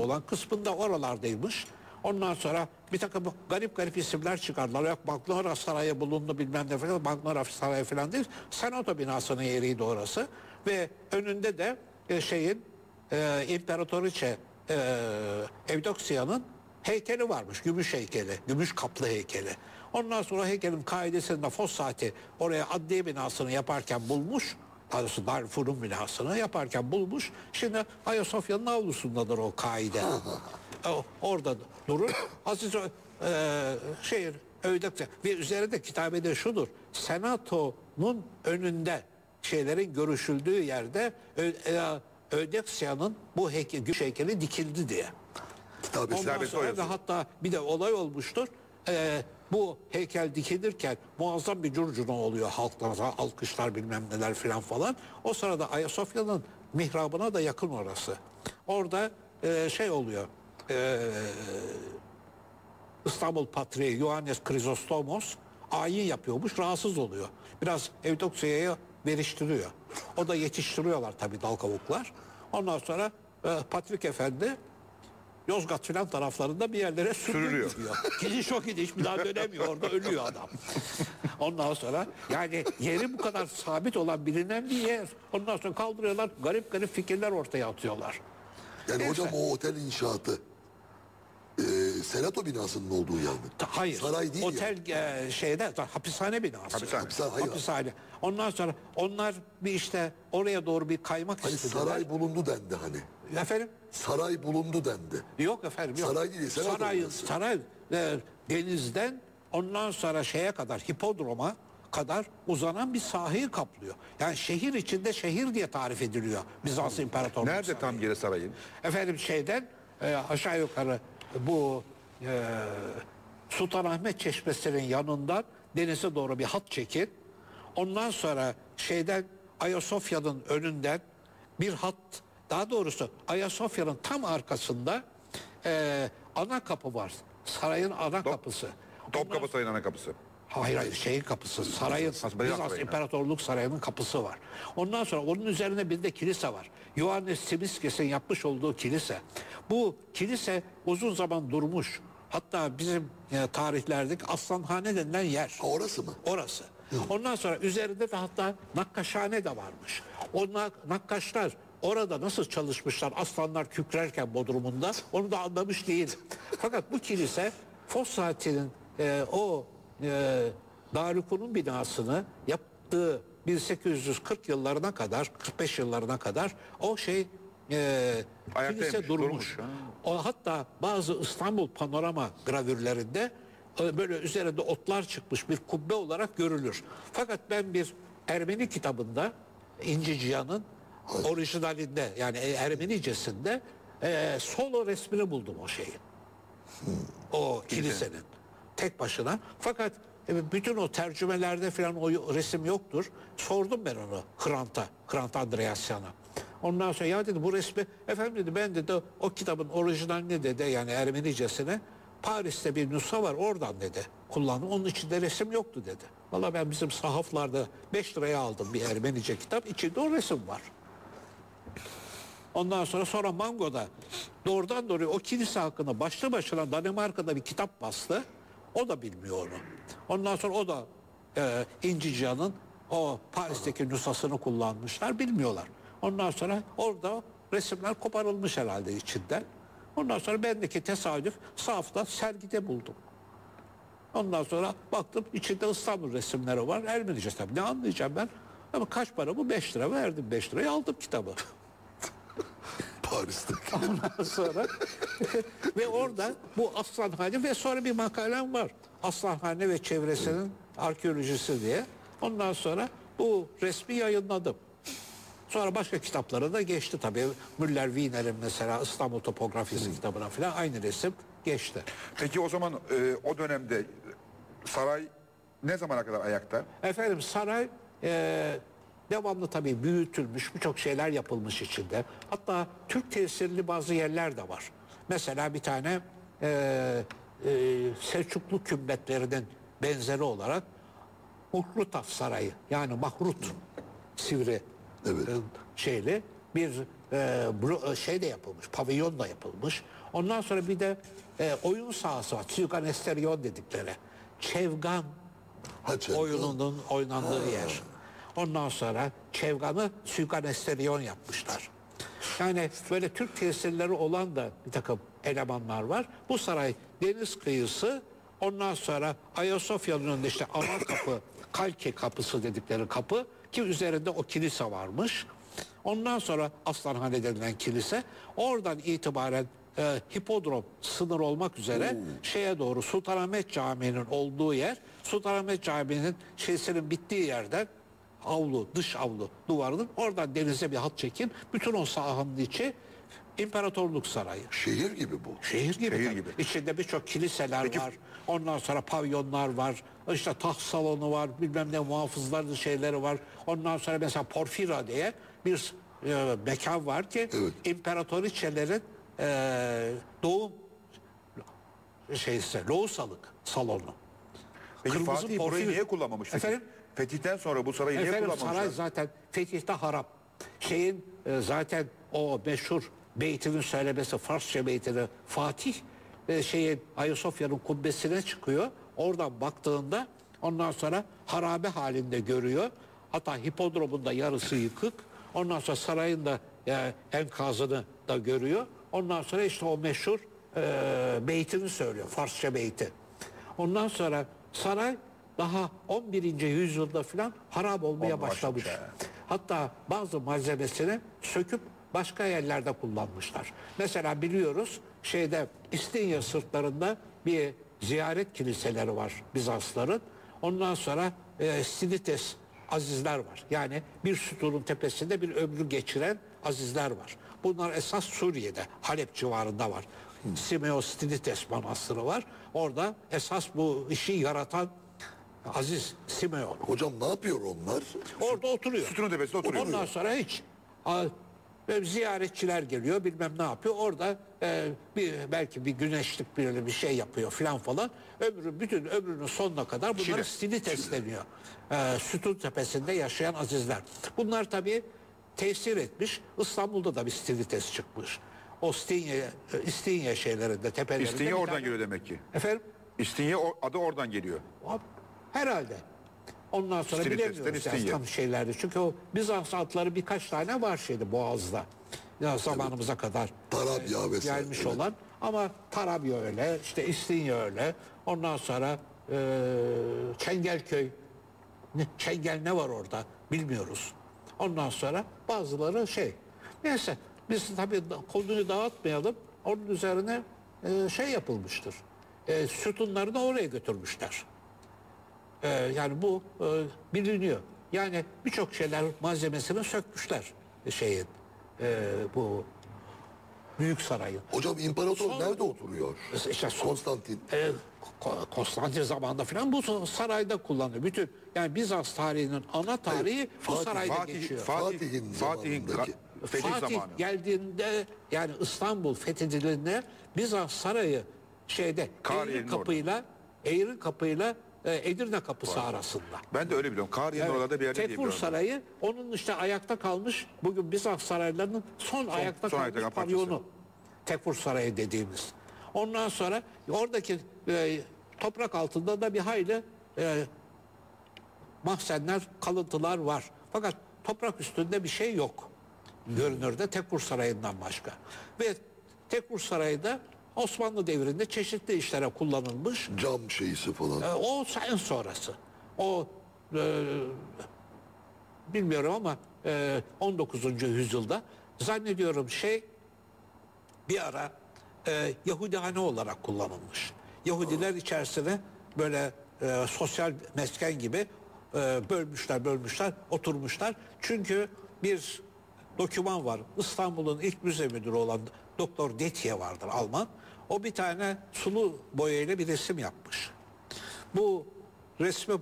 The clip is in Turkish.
olan kısmında oralardaymış. Ondan sonra bir takım garip garip isimler çıkardılar. Yok Magnora Sarayı bulundu bilmem ne falan. Magnora Sarayı falan değil. Senato binasının yeriydi orası. Ve önünde de e, şeyin e, İmparatoriçe e, Evdoksiya'nın heykeli varmış. Gümüş heykeli. Gümüş kaplı heykeli. Ondan sonra heykelin kaidesinde Fossati oraya adliye binasını yaparken bulmuş. Daha doğrusu Darfur'un binasını yaparken bulmuş. Şimdi Ayasofya'nın avlusundadır o kaide. O- Orada durur. Aziz Ö- e, şehir Öydekçe ve üzerinde kitabede şudur. Senato'nun önünde şeylerin görüşüldüğü yerde Ö- e, bu heykel, güç heykeli dikildi diye. Kitabesi. Ondan sonra da hatta bir de olay olmuştur. Ee, bu heykel dikilirken muazzam bir curcuna oluyor halktan alkışlar bilmem neler filan falan. O sırada Ayasofya'nın mihrabına da yakın orası. Orada e, şey oluyor. E, İstanbul Patriği Ioannes Chryzostomos ayin yapıyormuş, rahatsız oluyor. Biraz Evdoksiya'ya veriştiriyor. O da yetiştiriyorlar tabii dal kavuklar. Ondan sonra e, Patrik Efendi Yozgat filan taraflarında bir yerlere Sürülüyor. Gidiş o gidiş bir daha dönemiyor orada ölüyor adam. Ondan sonra yani yeri bu kadar sabit olan bilinen bir yer. Ondan sonra kaldırıyorlar garip garip fikirler ortaya atıyorlar. Yani Neyse. hocam o otel inşaatı e, Senato binasının olduğu yer mi? Hayır. Saray değil Otel e, şeyde hapishane binası. Hapishane. Hapishane, hayır. Hapishane. Ondan sonra onlar bir işte oraya doğru bir kaymak Hani istediler. saray bulundu dendi hani. Efendim? Saray bulundu dendi. Yok efendim yok. Saray değil, Saray, binası. saray e, denizden ondan sonra şeye kadar hipodroma kadar uzanan bir sahayı kaplıyor. Yani şehir içinde şehir diye tarif ediliyor Bizans İmparatorluğu. Nerede sarayı. tam yeri sarayın? Efendim şeyden e, aşağı yukarı bu e, Sultanahmet Çeşmesi'nin yanından denize doğru bir hat çekin. Ondan sonra şeyden Ayasofya'nın önünden bir hat daha doğrusu Ayasofya'nın tam arkasında e, ana kapı var. Sarayın ana kapısı. Topkapı Sarayı'nın ana kapısı. Hayır hayır şeyin kapısı sarayın Bizans. İmparatorluk Sarayı'nın kapısı var. Ondan sonra onun üzerine bir de kilise var. Ioannis Simiskes'in yapmış olduğu kilise. Bu kilise uzun zaman durmuş. Hatta bizim e, tarihlerdeki Aslanhane denilen yer. Orası mı? Orası. Ondan sonra üzerinde de hatta nakkaşhane de varmış. O nak- nakkaşlar orada nasıl çalışmışlar aslanlar kükrerken bodrumunda onu da anlamış değil. Fakat bu kilise Fossati'nin e, o e, Darükun'un binasını yaptığı 1840 yıllarına kadar 45 yıllarına kadar o şey e, kilise durmuş. durmuş. O hatta bazı İstanbul panorama gravürlerinde e, böyle üzerinde otlar çıkmış bir kubbe olarak görülür. Fakat ben bir Ermeni kitabında İnci Cihan'ın orijinalinde yani e, Ermenicesinde e, solo resmini buldum o şeyin. O kilisenin. Tek başına. Fakat e, bütün o tercümelerde falan o resim yoktur. Sordum ben onu Hrant'a, Hrant Andreasyan'a. Ondan sonra ya dedi bu resmi efendim dedi ben dedi o kitabın orijinalini dedi yani Ermenicesine Paris'te bir nüsha var oradan dedi kullandım. Onun içinde resim yoktu dedi. Valla ben bizim sahaflarda 5 liraya aldım bir Ermenice kitap içinde o resim var. Ondan sonra sonra Mango'da doğrudan doğruya o kilise hakkında başlı başına Danimarka'da bir kitap bastı. O da bilmiyor onu. Ondan sonra o da e, İnci Cihan'ın o Paris'teki nüshasını kullanmışlar bilmiyorlar. Ondan sonra orada resimler koparılmış herhalde içinden. Ondan sonra bendeki tesadüf sahafta sergide buldum. Ondan sonra baktım içinde İstanbul resimleri var. Ermenice tabii ne anlayacağım ben. Ama kaç para bu? 5 lira verdim 5 liraya aldım kitabı. Paris'te. Ondan sonra ve orada bu Aslanhane ve sonra bir makalem var. Aslanhane ve çevresinin arkeolojisi diye. Ondan sonra bu resmi yayınladım. Sonra başka kitaplara da geçti tabii. Müller Wiener'in mesela İstanbul topografisi kitabına falan aynı resim geçti. Peki o zaman e, o dönemde saray ne zamana kadar ayakta? Efendim saray e, devamlı tabii büyütülmüş, birçok şeyler yapılmış içinde. Hatta Türk tesirli bazı yerler de var. Mesela bir tane e, e, Selçuklu kümbetlerinin benzeri olarak Muhrutaf Sarayı yani Mahrut Sivri Evet. e, şeyli bir e, e, şey de yapılmış, pavillon da yapılmış. Ondan sonra bir de e, oyun sahası var. Tsüganesterion dedikleri. Çevgan Ha, oyununun oynandığı yer. Ondan sonra Çevgan'ı Sükanesterion yapmışlar. Yani böyle Türk tesirleri olan da bir takım elemanlar var. Bu saray deniz kıyısı ondan sonra Ayasofya'nın önünde işte ana kapı, Kalke kapısı dedikleri kapı ki üzerinde o kilise varmış. Ondan sonra Aslanhane denilen kilise oradan itibaren e, hipodrom sınır olmak üzere şeye doğru Sultanahmet Camii'nin olduğu yer Sultanahmet Camii'nin şeysinin bittiği yerden avlu, dış avlu duvarının oradan denize bir hat çekin. Bütün o sahanın içi İmparatorluk Sarayı. Şehir gibi bu. Şehir gibi. Şehir tabii. gibi. İçinde birçok kiliseler var. Ondan sonra pavyonlar var. İşte taht salonu var. Bilmem ne muhafızların şeyleri var. Ondan sonra mesela Porfira diye bir e, mekan var ki Evet. imparatoriçelerin e, doğum şeysi, lohusalık salonu. Peki Kırmızı Fatih burayı porfir- niye kullanmamış? peki? Efendim? Fetihten sonra bu sarayı niye Efendim kullanmamışlar? saray zaten fetihte harap. Şeyin e, zaten o meşhur beytinin söylemesi Farsça beytini Fatih e, şeyin Ayasofya'nın kubbesine çıkıyor. Oradan baktığında ondan sonra harabe halinde görüyor. Hatta hipodromun da yarısı yıkık. Ondan sonra sarayın da e, enkazını da görüyor. Ondan sonra işte o meşhur e, beytini söylüyor. Farsça beyti. Ondan sonra saray daha 11. yüzyılda falan harap olmaya Olmaya başlamış. Hatta bazı malzemesini söküp başka yerlerde kullanmışlar. Mesela biliyoruz şeyde İstinye sırtlarında bir ziyaret kiliseleri var Bizansların. Ondan sonra e, Sinites azizler var. Yani bir sütunun tepesinde bir ömrü geçiren azizler var. Bunlar esas Suriye'de, Halep civarında var. Simeos Stinites Manastırı var. Orada esas bu işi yaratan Aziz Simeon. Hocam ne yapıyor onlar? Orada oturuyor. Sütunun tepesinde oturuyor. Ondan sonra hiç böyle ziyaretçiler geliyor bilmem ne yapıyor. Orada e, bir belki bir güneşlik bir bir şey yapıyor filan falan. Ömrü bütün ömrünün sonuna kadar bunlara Çile. stilites deniyor. E, sütun tepesinde yaşayan azizler. Bunlar tabii tesir etmiş. İstanbul'da da bir stilites çıkmış. O İstinye, e, İstinye şeylerinde tepelerinde. İstinye oradan tane- geliyor demek ki. Efendim? İstinye adı oradan geliyor. Hop, Herhalde. Ondan sonra Stilites'ten bilemiyoruz yani tam şeylerde. Çünkü o Bizans atları birkaç tane var şeydi Boğaz'da. Ya zamanımıza kadar Tarabya vesaire, gelmiş evet. olan. Ama Tarabya öyle, işte İstinye öyle. Ondan sonra e, Çengelköy, ne, Çengel ne var orada bilmiyoruz. Ondan sonra bazıları şey. Neyse biz tabii konuyu dağıtmayalım. Onun üzerine e, şey yapılmıştır. E, sütunları da oraya götürmüşler. Ee, yani bu e, biliniyor. Yani birçok şeyler malzemesini sökmüşler şeyin e, bu büyük sarayın. Hocam imparator Sonra- nerede oturuyor? İşte son- Konstantin. E, Ko- Konstantin zamanında falan bu sarayda kullanılıyor. Bütün yani Bizans tarihinin ana tarihi bu Fatih- sarayda Fatih, geçiyor. Fatih, Fatih'in Fatih'in Fatih zamanı. geldiğinde yani İstanbul fethedildiğinde Bizans sarayı şeyde Kariye'nin Eğri kapıyla Eğri kapıyla e, Edirne kapısı arasında. Ben de öyle biliyorum. Kariye'nin Evet. orada bir yerde diye Tekfur biliyorum. Sarayı onun işte ayakta kalmış bugün Bizans saraylarının son, ayakta son kalmış ayakta pavyonu. Tekfur Sarayı dediğimiz. Ondan sonra oradaki e, toprak altında da bir hayli e, mahzenler, kalıntılar var. Fakat toprak üstünde bir şey yok. Görünürde Tekfur Sarayı'ndan başka. Ve Tekfur Sarayı da Osmanlı devrinde çeşitli işlere kullanılmış. Cam şeysi falan. E, o en sonrası. O e, bilmiyorum ama e, 19. yüzyılda zannediyorum şey bir ara e, Yahudihane olarak kullanılmış. Yahudiler içerisine böyle e, sosyal mesken gibi e, bölmüşler bölmüşler oturmuşlar. Çünkü bir doküman var. İstanbul'un ilk müze müdürü olan Doktor Detye vardır Alman. O bir tane sulu boyayla bir resim yapmış. Bu resmi